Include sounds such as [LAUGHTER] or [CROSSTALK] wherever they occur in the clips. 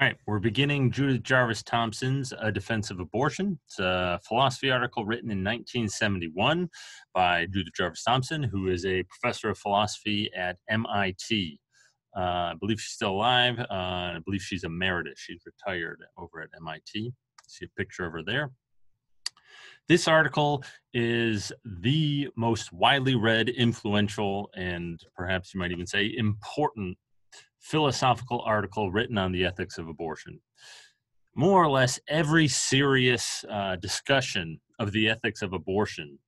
All right, we're beginning Judith Jarvis Thomson's A Defense of Abortion. It's a philosophy article written in 1971 by Judith Jarvis Thomson, who is a professor of philosophy at MIT. Uh, I believe she's still alive. Uh, I believe she's emeritus. She's retired over at MIT. See a picture of her there. This article is the most widely read, influential, and perhaps you might even say important philosophical article written on the ethics of abortion. More or less every serious uh, discussion of the ethics of abortion,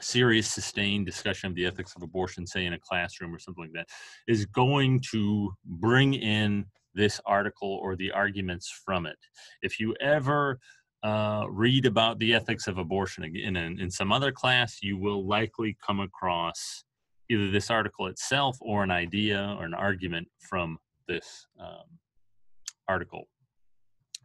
serious sustained discussion of the ethics of abortion, say in a classroom or something like that, is going to bring in this article or the arguments from it. If you ever uh, read about the ethics of abortion in, in, in some other class, you will likely come across either this article itself or an idea or an argument from this um, article.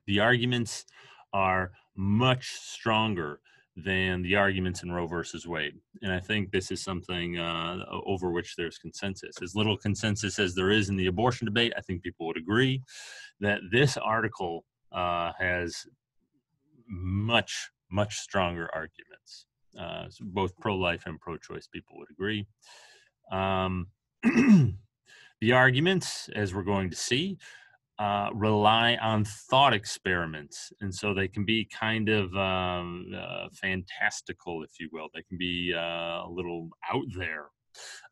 The arguments are much stronger than the arguments in Roe versus Wade. And I think this is something uh, over which there's consensus. As little consensus as there is in the abortion debate, I think people would agree that this article uh, has much, much stronger arguments. Uh, so both pro life and pro choice people would agree. Um, [CLEARS THROAT] the arguments, as we're going to see, uh, rely on thought experiments, and so they can be kind of um, uh, fantastical, if you will. They can be uh, a little out there.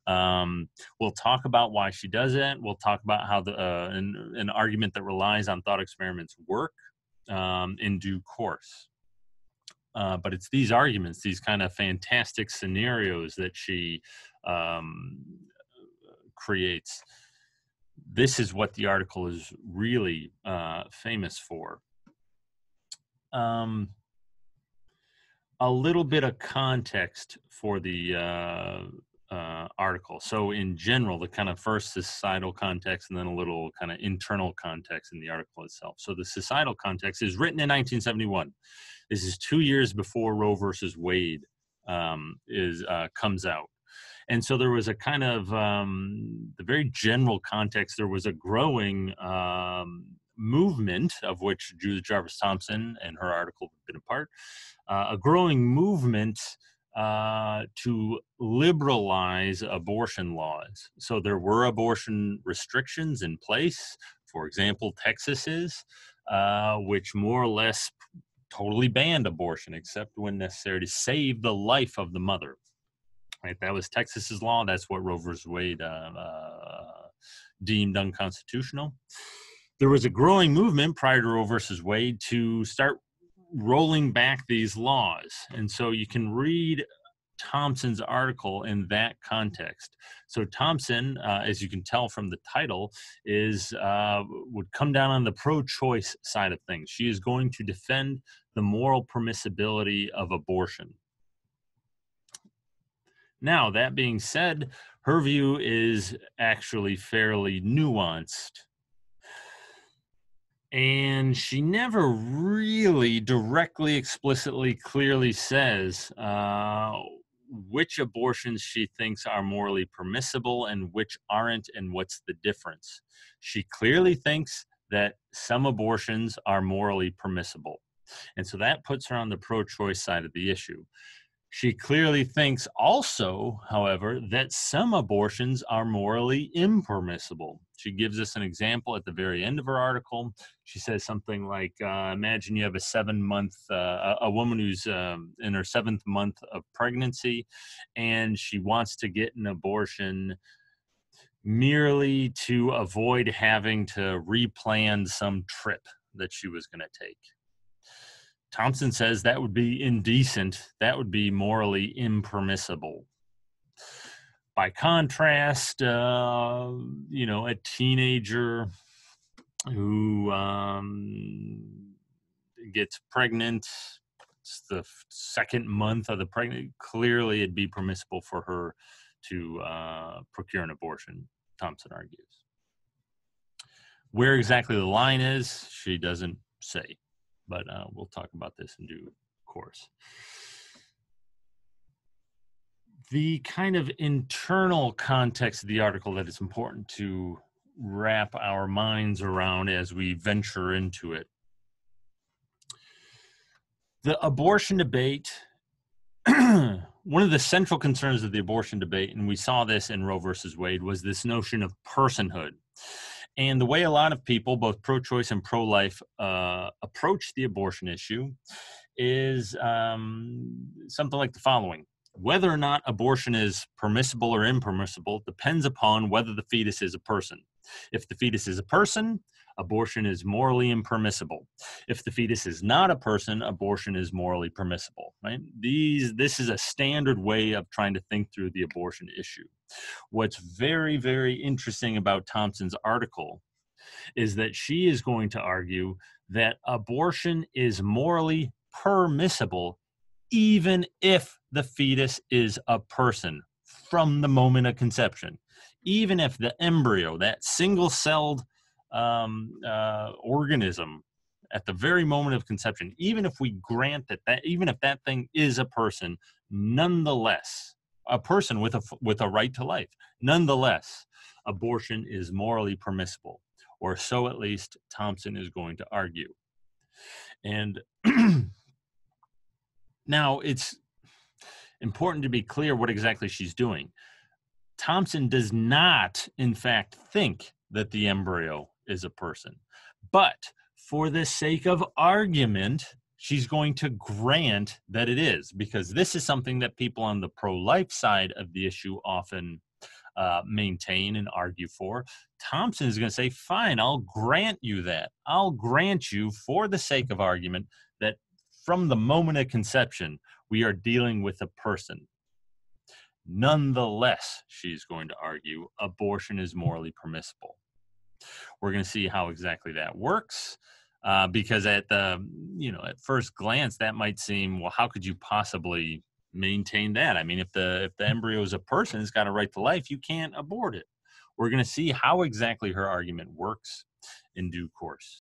Um, we'll talk about why she does it. We'll talk about how the uh, an, an, argument that relies on thought experiments work um, in due course. Uh, but it's these arguments, these kind of fantastic scenarios that she um, creates. This is what the article is really uh, famous for. Um, a little bit of context for the uh, uh, article. So, in general, the kind of first societal context and then a little kind of internal context in the article itself. So, the societal context is written in 1971. This is two years before Roe versus Wade um, is uh, comes out and so there was a kind of um, the very general context there was a growing um, movement of which judith jarvis Thomson and her article have been a part uh, a growing movement uh, to liberalize abortion laws so there were abortion restrictions in place for example texas is uh, which more or less totally banned abortion except when necessary to save the life of the mother Right, that was Texas's law. That's what Roe versus Wade uh, uh, deemed unconstitutional. There was a growing movement prior to Roe versus Wade to start rolling back these laws, and so you can read Thomson's article in that context. So Thomson, uh, as you can tell from the title, is uh, would come down on the pro-choice side of things. She is going to defend the moral permissibility of abortion. Now, that being said, her view is actually fairly nuanced. And she never really directly, explicitly, clearly says uh, which abortions she thinks are morally permissible and which aren't, and what's the difference. She clearly thinks that some abortions are morally permissible. And so that puts her on the pro choice side of the issue. She clearly thinks also, however, that some abortions are morally impermissible. She gives us an example at the very end of her article. She says something like, uh, "Imagine you have a seven-month, uh, a woman who's um, in her seventh month of pregnancy, and she wants to get an abortion." merely to avoid having to replan some trip that she was going to take. Thomson says that would be indecent. That would be morally impermissible. By contrast, uh, you know, a teenager who um, gets pregnant, it's the second month of the pregnancy, clearly it'd be permissible for her to uh, procure an abortion, Thomson argues. Where exactly the line is, she doesn't say but uh, we'll talk about this in due course. The kind of internal context of the article that is important to wrap our minds around as we venture into it. The abortion debate, [CLEARS THROAT] one of the central concerns of the abortion debate, and we saw this in Roe versus Wade, was this notion of personhood. And the way a lot of people, both pro choice and pro life, uh, approach the abortion issue is um, something like the following whether or not abortion is permissible or impermissible depends upon whether the fetus is a person. If the fetus is a person, abortion is morally impermissible. If the fetus is not a person, abortion is morally permissible. Right? These this is a standard way of trying to think through the abortion issue. What's very very interesting about Thomson's article is that she is going to argue that abortion is morally permissible even if the fetus is a person from the moment of conception. Even if the embryo that single celled um, uh, organism at the very moment of conception even if we grant that that even if that thing is a person nonetheless a person with a with a right to life nonetheless abortion is morally permissible or so at least thomson is going to argue. And [CLEARS THROAT] Now, it's important to be clear what exactly she's doing. Thomson does not, in fact, think that the embryo is a person. But for the sake of argument, she's going to grant that it is, because this is something that people on the pro life side of the issue often uh, maintain and argue for. Thomson is going to say, fine, I'll grant you that. I'll grant you, for the sake of argument, from the moment of conception, we are dealing with a person. Nonetheless, she's going to argue, abortion is morally permissible. We're going to see how exactly that works. Uh, because at the you know at first glance that might seem well how could you possibly maintain that i mean if the if the embryo is a person it's got a right to life you can't abort it we're going to see how exactly her argument works in due course